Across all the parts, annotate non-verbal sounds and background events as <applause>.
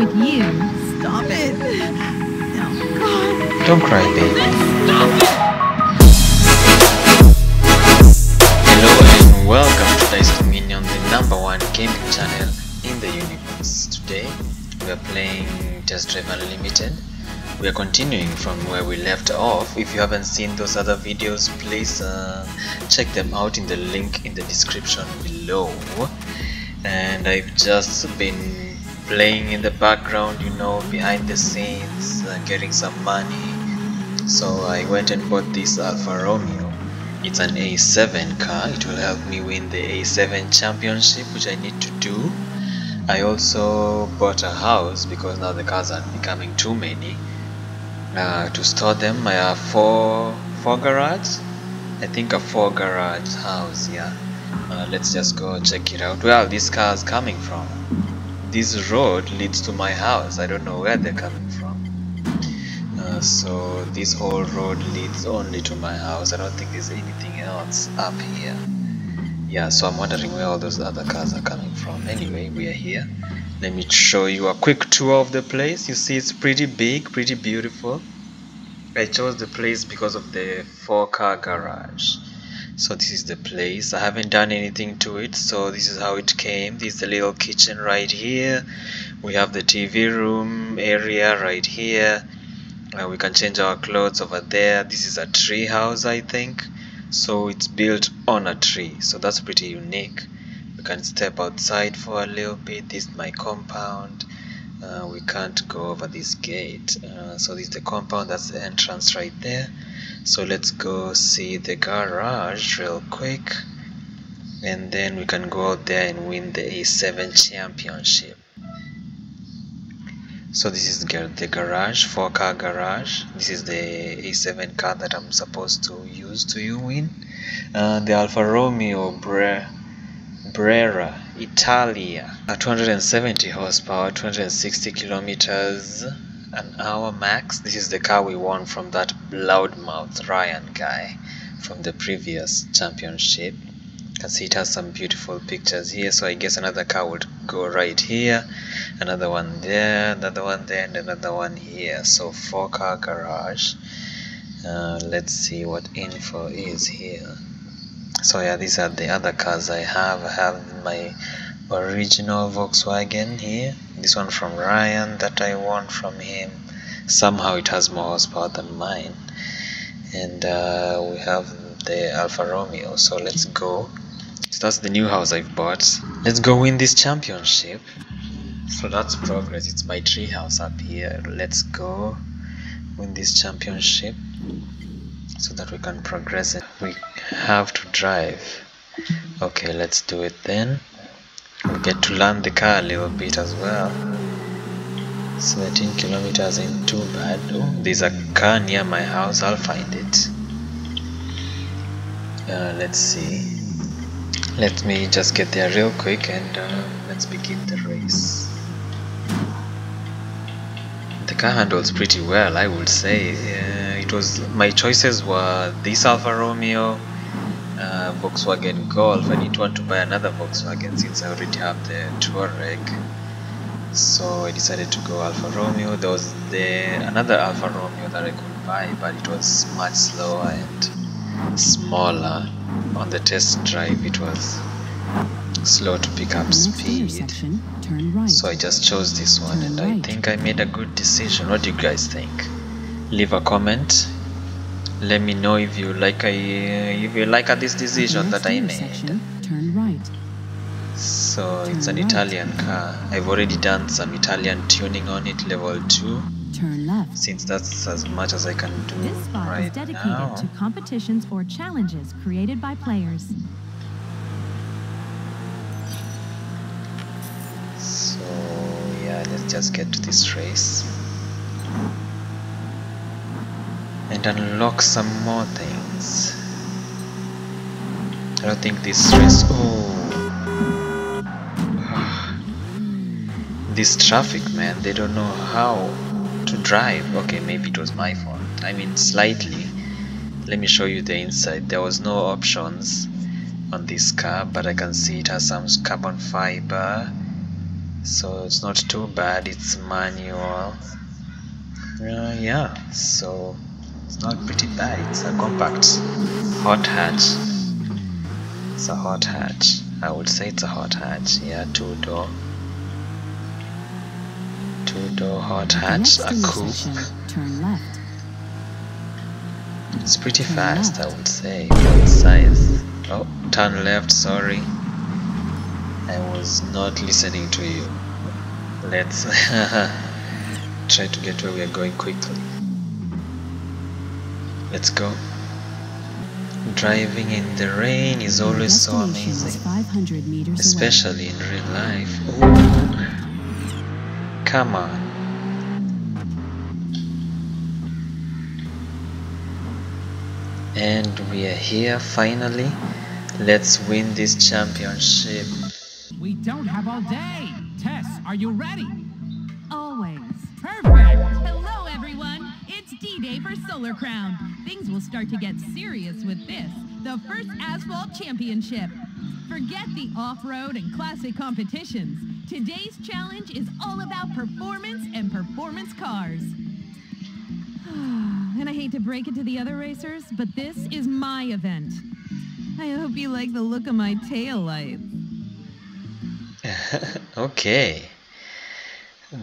with you. Stop it. Oh, God. Don't cry, baby. Stop it! Hello and welcome to Dice Dominion, the number one gaming channel in the universe. Today we are playing Test Drive Unlimited. We are continuing from where we left off. If you haven't seen those other videos, please uh, check them out in the link in the description below. And I've just been playing in the background, you know, behind the scenes, uh, getting some money. So I went and bought this Alfa Romeo. It's an A7 car. It will help me win the A7 championship, which I need to do. I also bought a house because now the cars are becoming too many. Uh, to store them, I have four four garages. I think a four garage house. Yeah. Uh, let's just go check it out. Where are these cars coming from? This road leads to my house. I don't know where they're coming from. Uh, so this whole road leads only to my house. I don't think there's anything else up here. Yeah, so I'm wondering where all those other cars are coming from. Anyway, we are here. Let me show you a quick tour of the place. You see, it's pretty big, pretty beautiful. I chose the place because of the four car garage. So this is the place. I haven't done anything to it, so this is how it came. This is the little kitchen right here. We have the TV room area right here. Uh, we can change our clothes over there. This is a tree house, I think. So it's built on a tree, so that's pretty unique we can step outside for a little bit this is my compound uh, we can't go over this gate. Uh, so this is the compound that's the entrance right there. So let's go see the garage real quick. And then we can go out there and win the A7 championship. So this is the garage four car garage. This is the A7 car that I'm supposed to use. To win? Uh, the Alfa Romeo Bre Brera, Italia. 270 horsepower, 260 kilometers an hour max. This is the car we won from that loudmouth Ryan guy from the previous championship. You can see it has some beautiful pictures here. So I guess another car would go right here, another one there, another one there, and another one here. So four car garage. Uh, let's see what info is here so yeah these are the other cars I have. I have my original Volkswagen here. This one from Ryan that I won from him. Somehow it has more horsepower than mine. And uh, we have the Alfa Romeo. So let's go. So that's the new house I've bought. Let's go win this championship. So that's progress. It's my tree house up here. Let's go win this championship so that we can progress it. We have to drive. Okay let's do it then. We get to learn the car a little bit as well. 17 kilometers ain't too bad oh there's a car near my house. I'll find it. Uh, let's see. Let me just get there real quick and uh, let's begin the race. The car handles pretty well I would say. Uh, it was my choices were this Alfa Romeo uh, Volkswagen Golf I didn't want to buy another Volkswagen since I already have the Touareg. So I decided to go Alfa Romeo. There was the another Alfa Romeo that I could buy but it was much slower and smaller. On the test drive it was slow to pick up speed. so I just chose this one and I think I made a good decision. What do you guys think leave a comment let me know if you like I, if you like this decision that I made Turn right. so it's an right. Italian car I've already done some Italian tuning on it level 2 Turn left. since that's as much as I can do This spot right is dedicated now to competitions or challenges created by players. So yeah, let's just get to this race and unlock some more things. I don't think this race. Oh, <sighs> this traffic, man. They don't know how to drive. Okay, maybe it was my fault. I mean, slightly. Let me show you the inside. There was no options on this car, but I can see it has some carbon fiber so it's not too bad it's manual uh, yeah so it's not pretty bad. It's a compact. Hot hatch it's a hot hatch I would say it's a hot hatch yeah two door. Two door hot hatch a coupe turn left. it's pretty Turn fast I would say. For size oh turn left sorry. I was not listening to you. Let's <laughs> try to get where we are going quickly let's go driving in the rain is always so amazing especially in real life Ooh. come on and we are here finally let's win this championship We don't have all day. Tess, are you ready? Always. Perfect. Hello, everyone. It's D-Day for Solar Crown. Things will start to get serious with this, the first asphalt championship. Forget the off-road and classic competitions. Today's challenge is all about performance and performance cars. <sighs> and I hate to break it to the other racers, but this is my event. I hope you like the look of my tail lights. <laughs> okay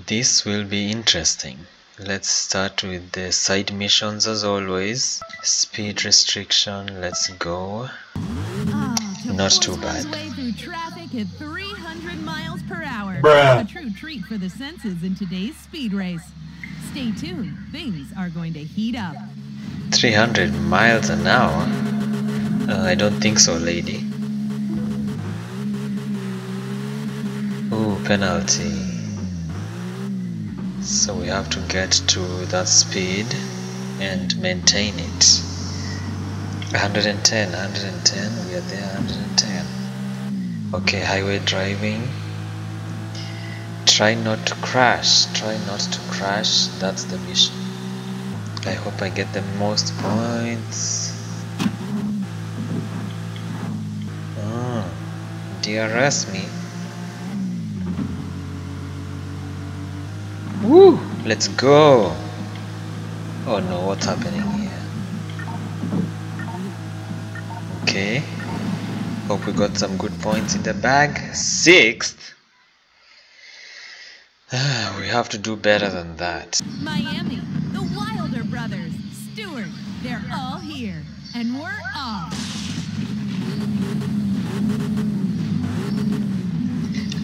this will be interesting let's start with the side missions as always speed restriction let's go to Not too one's bad. way through traffic at 300 miles per hour. Bruh. A true treat for the senses in today's speed race. Stay tuned. Things are going to heat up. 300 miles an hour uh, I don't think so lady Ooh, penalty so we have to get to that speed and maintain it. 110 110 we are there 110 okay highway driving. Try not to crash try not to crash that's the mission. I hope I get the most points. Ah, oh, DRS me Woo! Let's go! Oh no, what's happening here? Okay. Hope we got some good points in the bag. Sixth? Ah, we have to do better than that. Miami, the Wilder brothers, Stewart, they're all here. And we're off.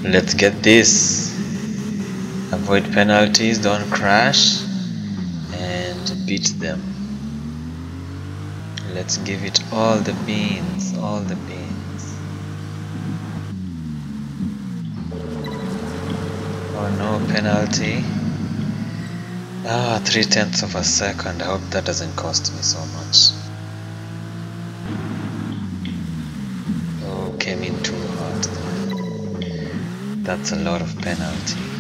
Let's get this. Avoid penalties, don't crash, and beat them. Let's give it all the beans, all the beans. Oh no, penalty. Ah, three tenths of a second. I hope that doesn't cost me so much. Oh, came in too hard. That's a lot of penalty.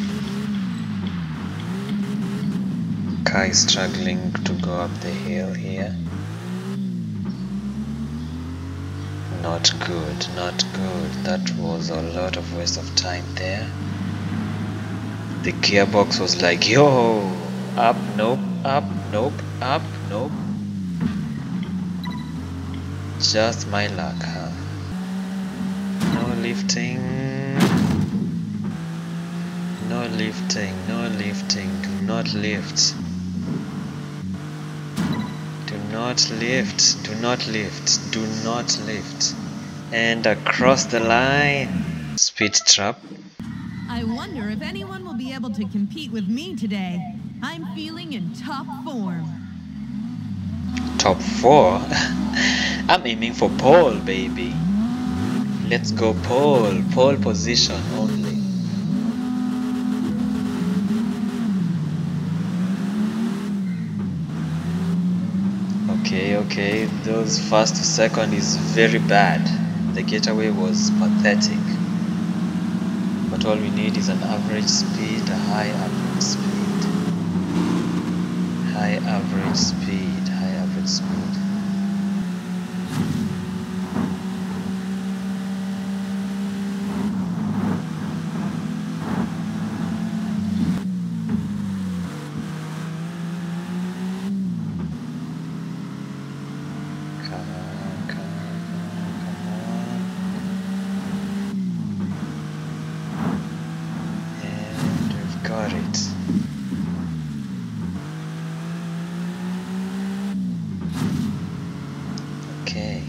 Car is struggling to go up the hill here. Not good, not good. That was a lot of waste of time there. The gearbox was like, yo, up, nope, up, nope, up, nope. Just my luck, huh? No lifting. No lifting, no lifting, do not lift. Not lift, do not lift, do not lift. And across the line. Speed trap. I wonder if anyone will be able to compete with me today. I'm feeling in top form. Top four. <laughs> I'm aiming for pole, baby. Let's go pole, pole position only. Okay, okay, those first second is very bad. The getaway was pathetic. But all we need is an average speed, a high average speed. High average speed, high average speed. got it. Okay.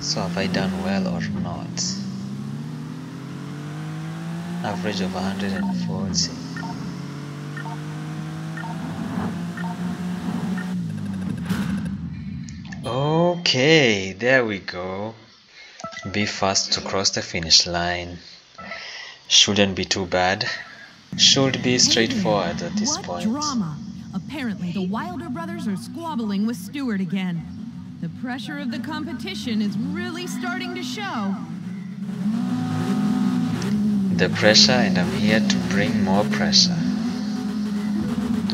So have I done well or not? Average of 140. Okay, there we go. Be fast to cross the finish line. Shouldn't be too bad. Should be straightforward at this what point. drama! Apparently, the Wilder brothers are squabbling with Stewart again. Pressure of the competition is really starting to show. The pressure, and I'm here to bring more pressure.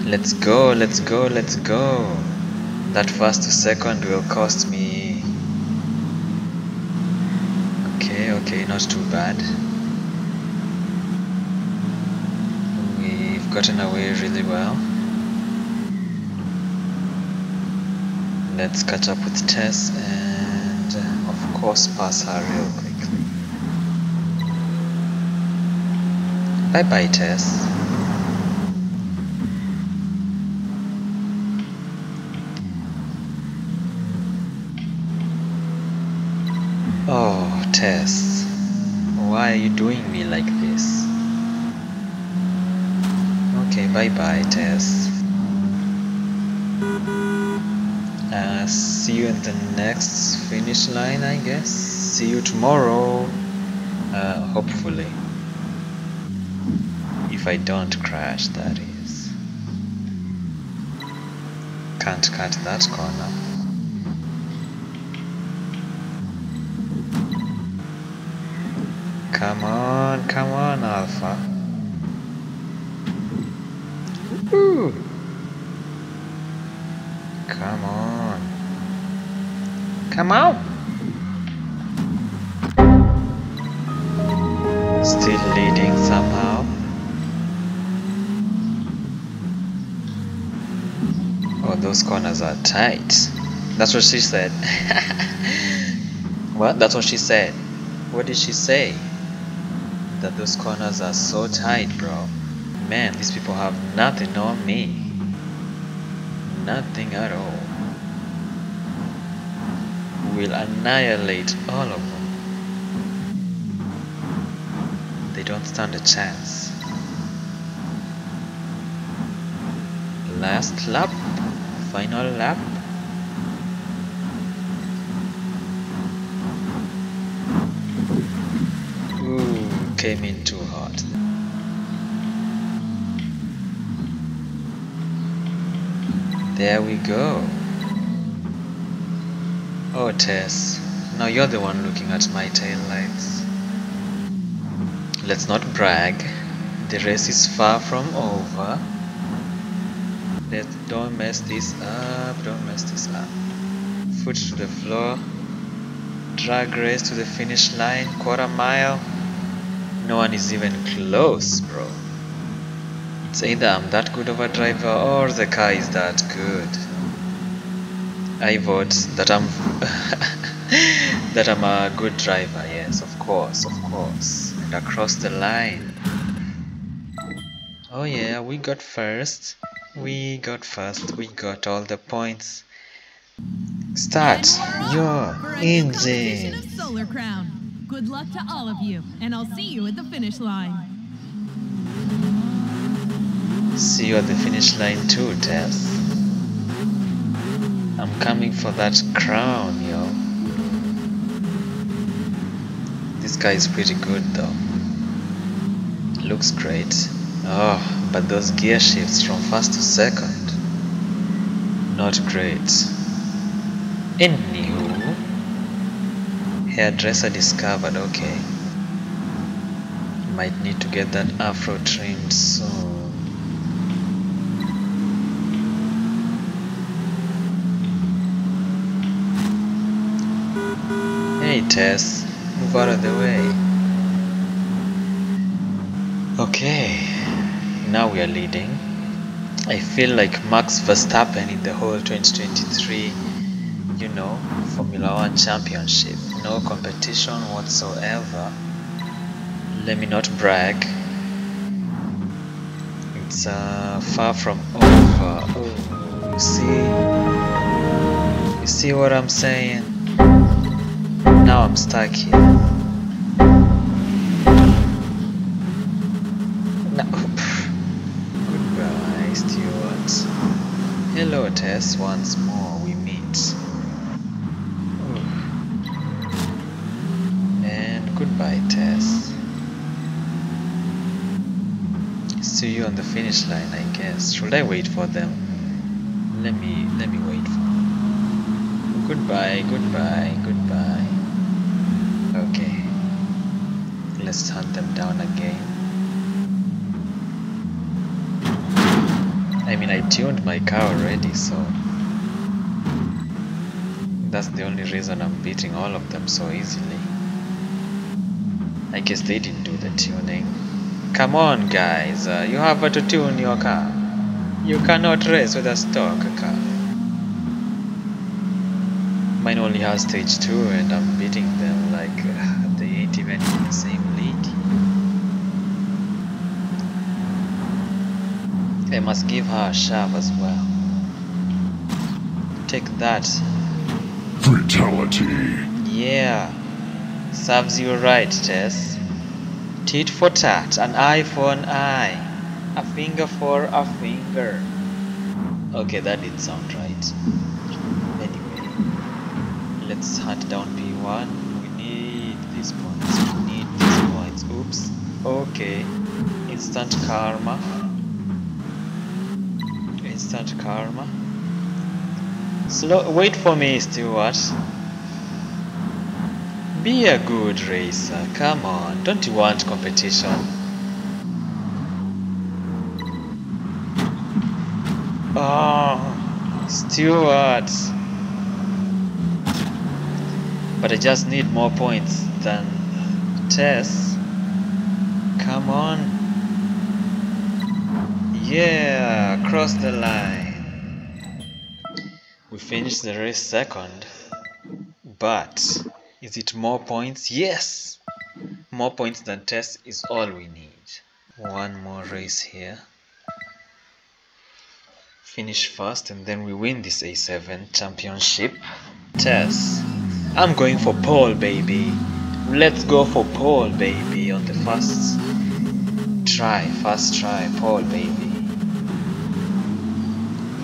Let's go, let's go, let's go. That first to second will cost me. Okay, okay, not too bad. We've gotten away really well. Let's catch up with Tess and, uh, of course, pass her real quickly. Bye bye, Tess. Oh, Tess. Why are you doing me like this? Okay, bye bye, Tess. See you in the next finish line, I guess. See you tomorrow. Uh, hopefully. If I don't crash, that is. Can't cut that corner. Come on, come on, Alfa. Woo. Come on. Come on. Still leading somehow. Oh, those corners are tight. That's what she said. <laughs> what? That's what she said. What did she say? That those corners are so tight, bro. Man, these people have nothing on me. Nothing at all. Will annihilate all of them. They don't stand a chance. Last lap, final lap. Ooh, came in too hot. There we go. Oh, Tess. Now you're the one looking at my tail lights. Let's not brag. The race is far from over. Let's don't mess this up. Don't mess this up. Foot to the floor. Drag race to the finish line. Quarter mile. No one is even close, bro. It's either I'm that good of a driver or the car is that good. I vote that I'm <laughs> that I'm a good driver. Yes, of course, of course. And across the line. Oh yeah, we got first. We got first. We got all the points. Start your For a new engine. Solar Crown. Good luck to all of you, and I'll see you at the finish line. See you at the finish line too, Tess. I'm coming for that crown, yo. This guy is pretty good though. Looks great. Oh, but those gear shifts from first to second. Not great. Anywho, hairdresser discovered, okay. Might need to get that afro trimmed soon. Tess, move out of the way. Okay, now we are leading. I feel like Max Verstappen in the whole 2023, you know, Formula One championship. No competition whatsoever. Let me not brag. It's uh, far from over. Oh, you see? You see what I'm saying? Now I'm stuck here. No. Goodbye, Stuart. Hello, Tess. Once more we meet. And goodbye, Tess. See you on the finish line, I guess. Should I wait for them? Let me let me wait for them. Goodbye, goodbye, goodbye. Okay. Let's hunt them down again. I mean, I tuned my car already, so that's the only reason I'm beating all of them so easily. I guess they didn't do the tuning. Come on, guys, uh, you have to tune your car. You cannot race with a stock car. Mine only has stage 2 and I'm beating them like uh, they ain't even in the same league. I must give her a shove as well. Take that. Fatality. Yeah. Serves you right, Tess. Tit for tat, an eye for an eye. A finger for a finger. Okay, that did sound right. Anyway, let's hunt down P1. We need these points. We need these points. Oops. Okay. Instant karma. Instant karma. Slow. Wait for me, Stuart. Be a good racer. Come on. Don't you want competition? Oh, Stuart. But I just need more points than Tess. Come on. Yeah, cross the line. We finished the race second. But is it more points? Yes! More points than Tess is all we need. One more race here. Finish first and then we win this A7 championship. Tess, I'm going for pole, baby. Let's go for pole, baby, on the first try. First try, pole, baby.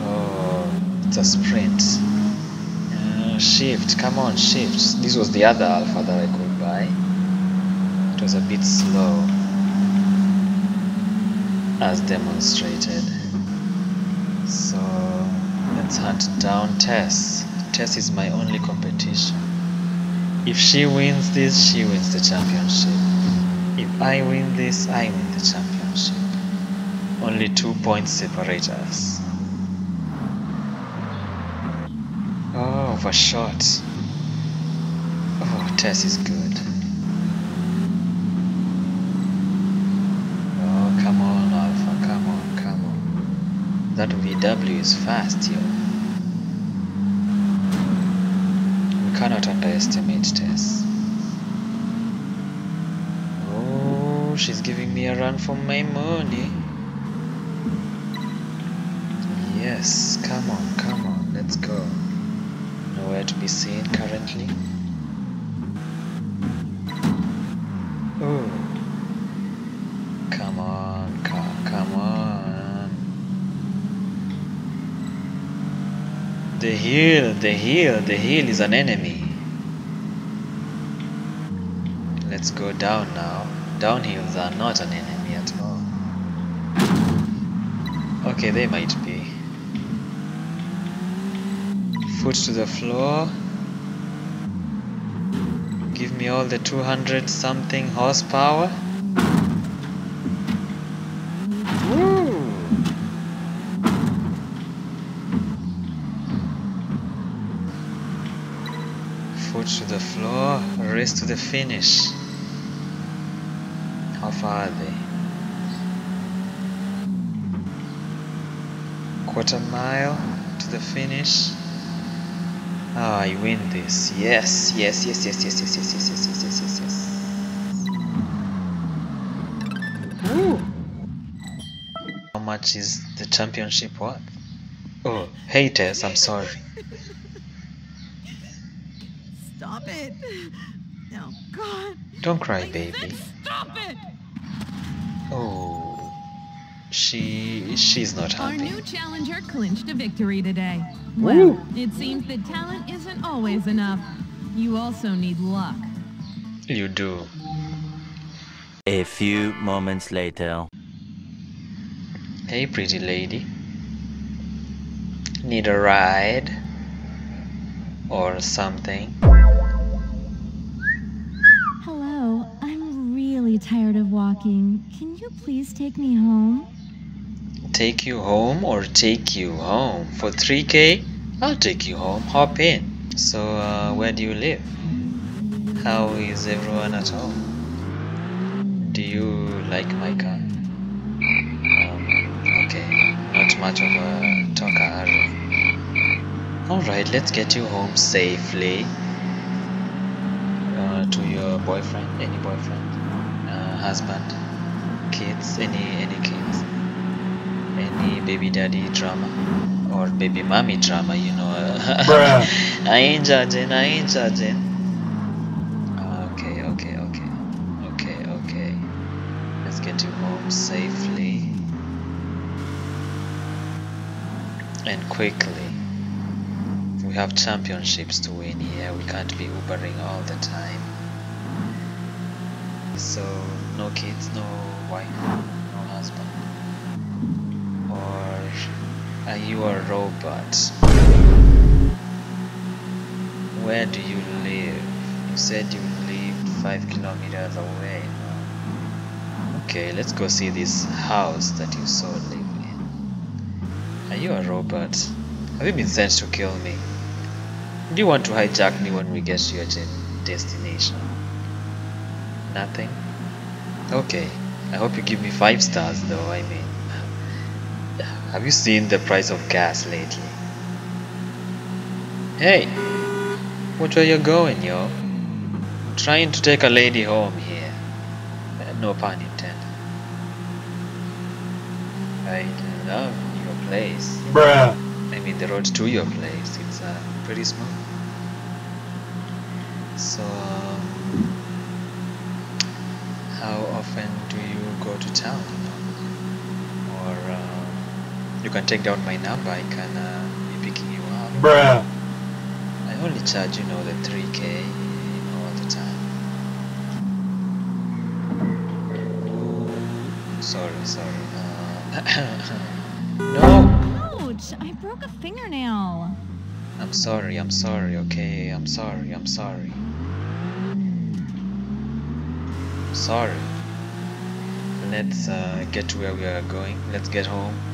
Oh, it's a sprint. Uh, shift, come on, shift. This was the other alpha that I could buy. It was a bit slow, as demonstrated. So let's hunt down Tess. Tess is my only competition. If she wins this, she wins the championship. If I win this, I win the championship. Only two points separate us. Oh, overshot. Oh, Tess is good. Oh, come on, Alfa, come on, come on. That VW is fast, yo. We cannot underestimate Tess. Oh, she's giving me a run for my money. Yes, come on, come on, let's go. Nowhere to be seen currently. Oh, come on, come on. The hill, the hill, the hill is an enemy. Let's go down now. Downhills are not an enemy at all. Okay, they might be. Foot to the floor. Give me all the 200 something horsepower. Woo! Foot to the floor, race to the finish. How far are they? Quarter mile to the finish. Ah, I win this. Yes, yes, yes, yes, yes, yes, yes, yes, yes, yes, yes, yes, yes. Woo! How much is the championship worth? Oh, hey Tess, I'm sorry. Stop it. Oh, God. Don't cry, baby. stop it. Oh, she she's not happy. Our new challenger clinched a victory today. Well, it seems that talent isn't always enough. You also need luck. You do. A few moments later. Hey, pretty lady. Need a ride? Or something? Hello, I'm really tired of walking. Can you please take me home? Take you home or take you home? For 3k? I'll take you home. Hop in. So, uh, where do you live? How is everyone at home? Do you like my car? Um, okay, not much of a talker, are you? Alright, let's get you home safely. Uh, to your boyfriend, any boyfriend, uh, husband, kids, any any kids, any baby daddy drama or baby mommy drama, you know. <laughs> I ain't judging, I ain't judging. Okay, okay, okay, okay, okay. Let's get you home safely and quickly. We have championships to win here. We can't be Ubering all the time. So, no kids, no wife, no husband. Or are you a robot? Where do you live? You said you live five kilometers away. Okay, let's go see this house that you so live in. Are you a robot? Have you been sent to kill me? Do you want to hijack me when we get to your destination? Nothing? Okay. I hope you give me five stars though, I mean. Have you seen the price of gas lately? Hey! Which way you going, yo? I'm trying to take a lady home here. Uh, no pun intended. I love your place. Bruh. I mean the road to your place. It's uh, pretty smooth. So, um, how often do you go to town? Can take down my number. I can uh, be picking you up. Bruh. I only charge you know the 3k you know all the time. Ooh, sorry, sorry. Uh, <coughs> no, Ouch! I broke a fingernail. I'm sorry. I'm sorry. Okay, I'm sorry. I'm sorry. Sorry. Let's uh, get to where we are going. Let's get home.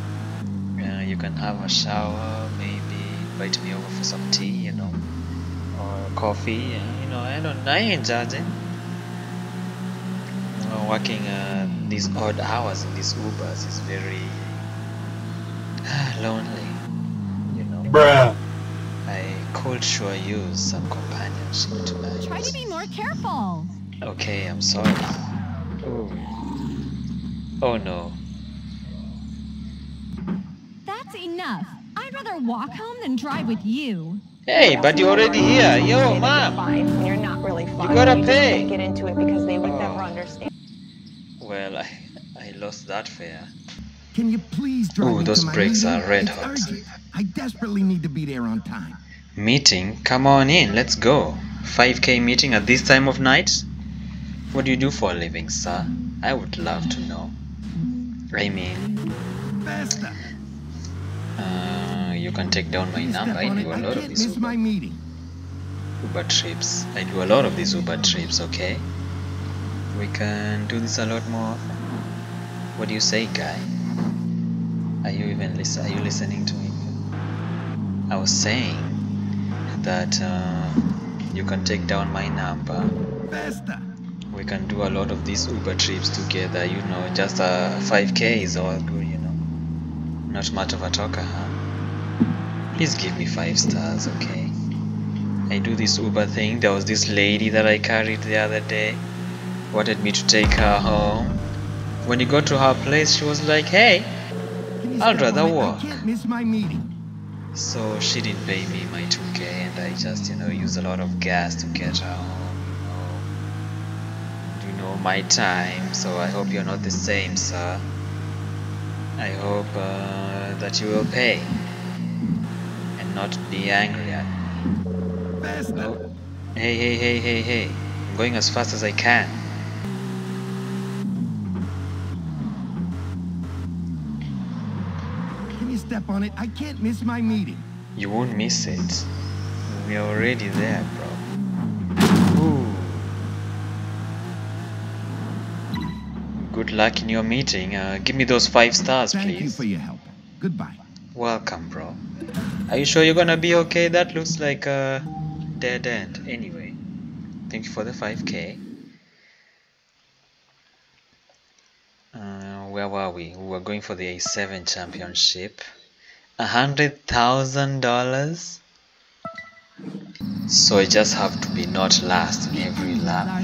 Uh, you can have a shower, maybe invite me over for some tea, you know, or coffee. uh, You know, I don't. I ain't judging. You know, working uh, these odd hours in these Ubers is very <sighs> lonely. You know. Bruh. I could sure use some companionship tonight. Try to be more careful. Okay, I'm sorry. Ooh. Oh no. That's enough. I'd rather walk home than drive with you. Hey, but you're already here. Yo, mom. Fine you're not really fine. You gotta just pay. can't get into it because they would Oh. never understand. Well, I, I lost that fare. Can you please drive Ooh, those brakes are red hot. urgent. I desperately need to be there on time. Meeting? Come on in, let's go. 5k meeting at this time of night? What do you do for a living, sir? I would love to know. I mean, Faster. Uh, you can take down my number. I do a lot of these Uber. Uber trips. I do a lot of these Uber trips, okay? We can do this a lot more. What do you say, guy? Are you even listen? Are you listening to me? I was saying that uh, you can take down my number. Faster. We can do a lot of these Uber trips together. You know, just uh, 5k is all good. Not much of a talker, huh? Please give me five stars, okay? I do this Uber thing. There was this lady that I carried the other day. Wanted me to take her home. When you got to her place, she was like, "Hey, I'd rather walk. I can't miss my meeting. So she didn't pay me my 2k and I just, you know, used a lot of gas to get her home, you know. You know, my time, so I hope you're not the same, sir. I hope uh, that you will pay and not be angry at me. Oh. Hey, hey, hey, hey, hey. I'm going as fast as I can. Can you step on it? I can't miss my meeting. You won't miss it. We're already there, bro. Ooh. Good luck in your meeting. Uh, give me those five stars, Thank you for your help. Goodbye. Welcome, bro. Are you sure you're gonna be okay? That looks like a dead end. Anyway, thank you for the 5k. Uh, where were we? We were going for the A7 championship. A hundred thousand dollars. So I just have to be not last in every lap.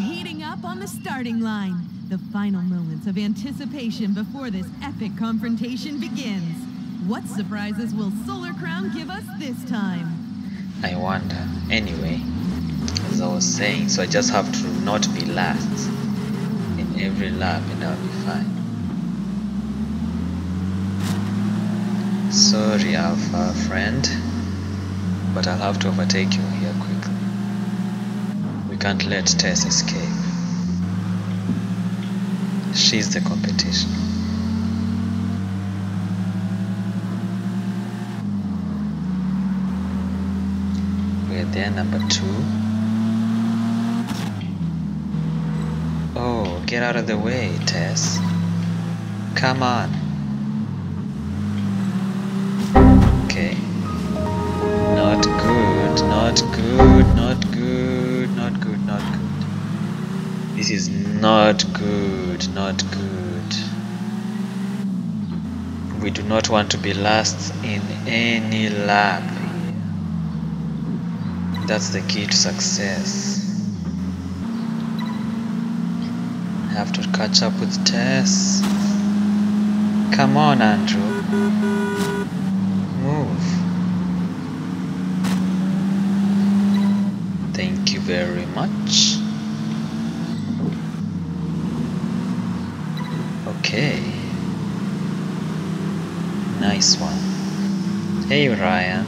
On the starting line. The final moments of anticipation before this epic confrontation begins. What surprises will Solar Crown give us this time? I wonder. Anyway, as I was saying, so I just have to not be last in every lap and I'll be fine. Sorry, Alfa friend, but I'll have to overtake you here quickly. We can't let Tess escape. She's the competition. We're there, number two. Oh, get out of the way, Tess. Come on. This is not good, not good. We do not want to be last in any lap. That's the key to success. I have to catch up with Tess. Come on, Andrew. Move. Thank you very much. Okay. Nice one. Hey, Ryan.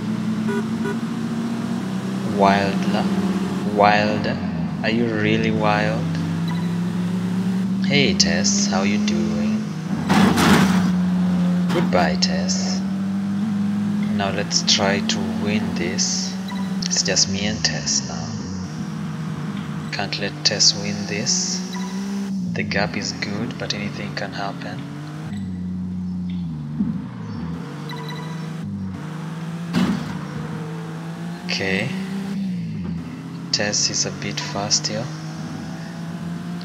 Wild, wild. Are you really wild? Hey Tess, how you doing? Goodbye Tess. Now let's try to win this. It's just me and Tess now. Can't let Tess win this. The gap is good, but anything can happen. Okay. Tess is a bit fast here.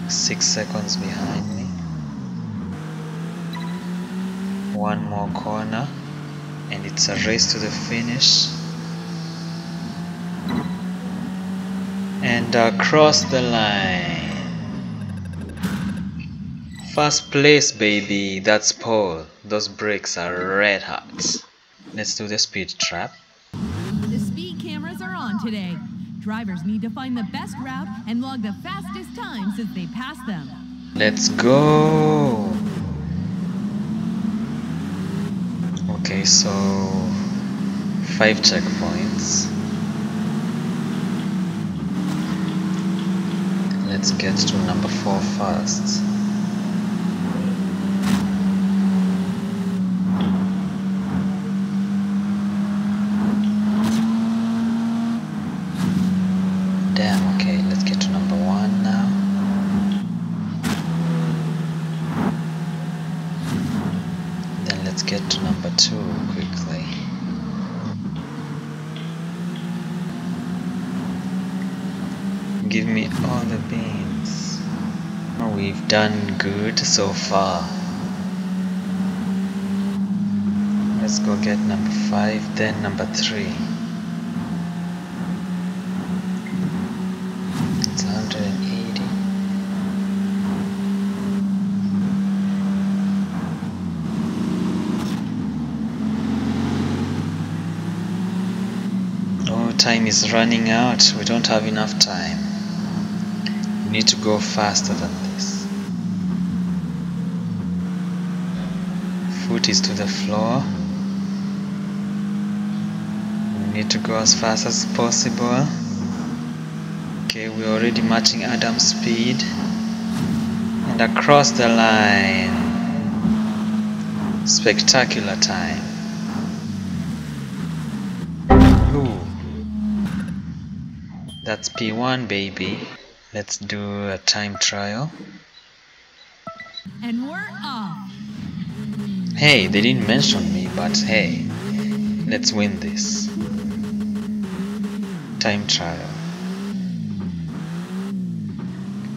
Six seconds behind me. One more corner, and it's a race to the finish. And across the line. First place, baby. That's pole. Those brakes are red hot. Let's do the speed trap. The speed cameras are on today. Drivers need to find the best route and log the fastest times as they pass them. Let's go. Okay, so five checkpoints. Let's get to number four first. so far. Let's go get number 5, then number 3. It's 180. Oh, time is running out. We don't have enough time. We need to go faster than this. Is to the floor. We need to go as fast as possible. Okay, we're already matching Adam's speed. And across the line. Spectacular time. Ooh. That's P1 baby. Let's do a time trial. And we're off. Hey, they didn't mention me, but hey, let's win this. Time trial.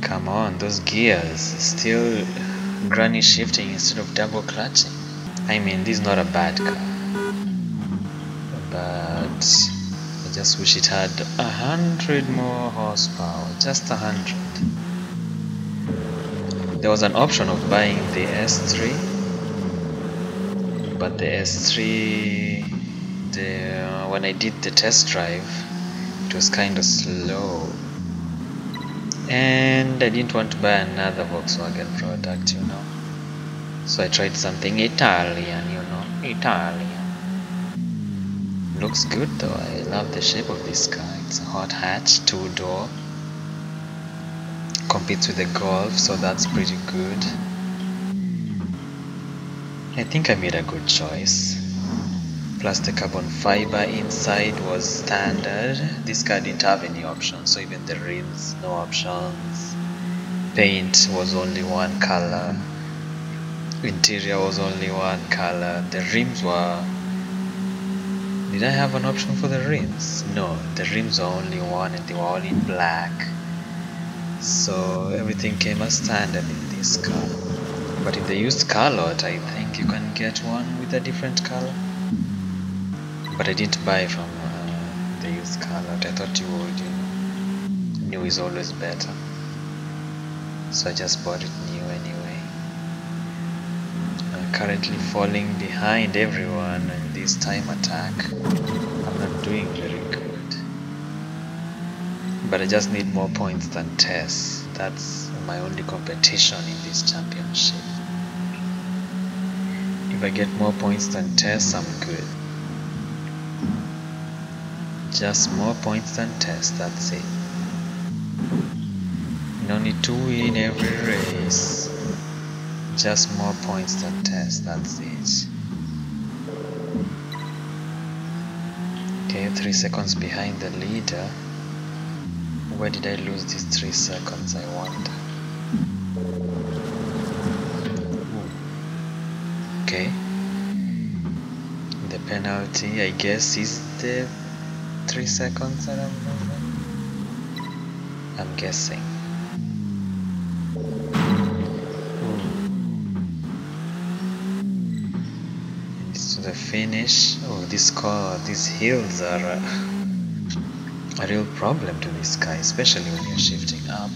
Come on, those gears. Still granny shifting instead of double clutching. I mean, this is not a bad car. But I just wish it had a hundred more horsepower. Just a hundred. There was an option of buying the S3 but the S3 the when I did the test drive it was kind of slow. And I didn't want to buy another Volkswagen product you know. So I tried something Italian you know Italian. Looks good though. I love the shape of this car. It's a hot hatch two door competes with the Golf so that's pretty good I think I made a good choice. Plus the carbon fiber inside was standard. This car didn't have any options, so even the rims, no options. Paint was only one color. Interior was only one color. The rims were... Did I have an option for the rims? No, the rims were only one and they were all in black. So everything came as standard in this car. But if they used car lot, I think you can get one with a different color. But I didn't buy from uh, the used car lot. I thought you would, you know. New is always better. So I just bought it new anyway. I'm currently falling behind everyone in this time attack. I'm not doing very good. But I just need more points than Tess. That's my only competition in this championship. I get more points than Tess, I'm good. Just more points than Tess, that's it. No need to win every race. Just more points than Tess, that's it. Okay, three seconds behind the leader. Where did I lose these three seconds, I wonder? Okay. The penalty, I guess, is the three seconds that I'm moving. I'm guessing. It's to the finish. Oh, this car, these hills are uh, a real problem to this guy, especially when you're shifting up.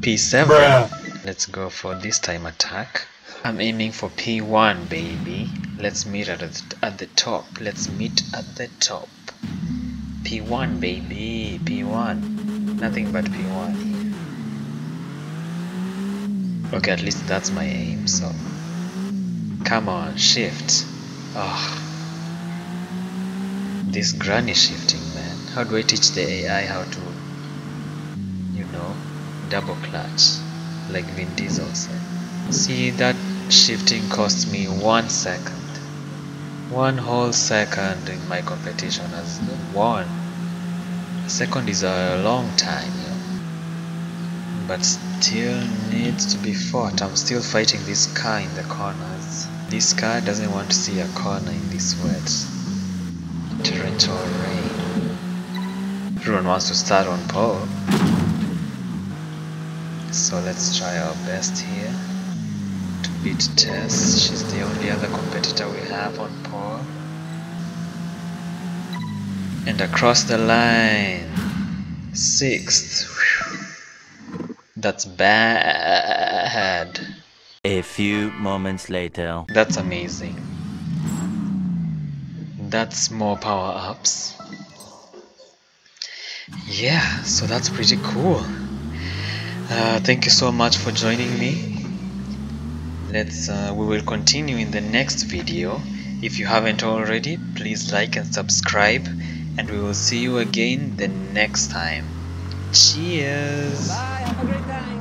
P7. Let's go for this time attack. I'm aiming for P1, baby. Let's meet at the, at the top. Let's meet at the top. P1, baby. P1. Nothing but P1. Okay, at least that's my aim, so. Come on, shift. Oh. This granny shifting, man. How do I teach the AI how to, you know, double clutch? Like Vin Diesel said. See, that shifting cost me one second. One whole second in my competition as one. A second is a long time, you know. But still needs to be fought. I'm still fighting this car in the corners. This car doesn't want to see a corner in this wet torrential rain. Everyone wants to start on pole. So let's try our best here beat Tess. She's the only other competitor we have on pole. And across the line, sixth. Whew. That's bad. A few moments later. That's amazing. that's more power ups yeah so that's pretty cool uh, thank you so much for joining me let's uh, we will continue in the next video. If you haven't already please like and subscribe and we will see you again the next time. Cheers! Bye.